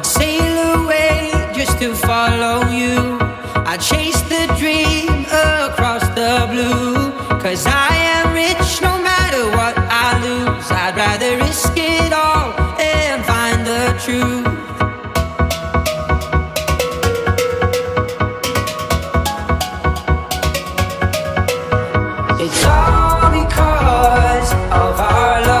I'd sail away just to follow you. I'd chase the dream across the blue. Cause I am rich no matter what I lose. I'd rather risk it all and find the truth. It's all because of our love.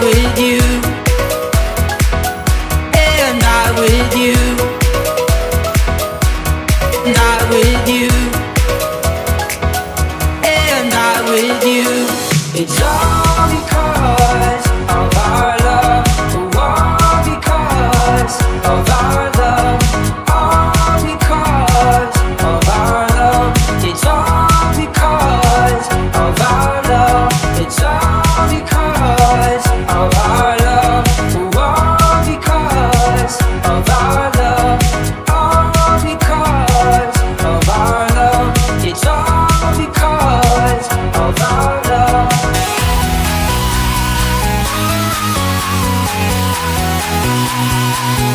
with you. And I with you. And I with you. And I with you. It's all because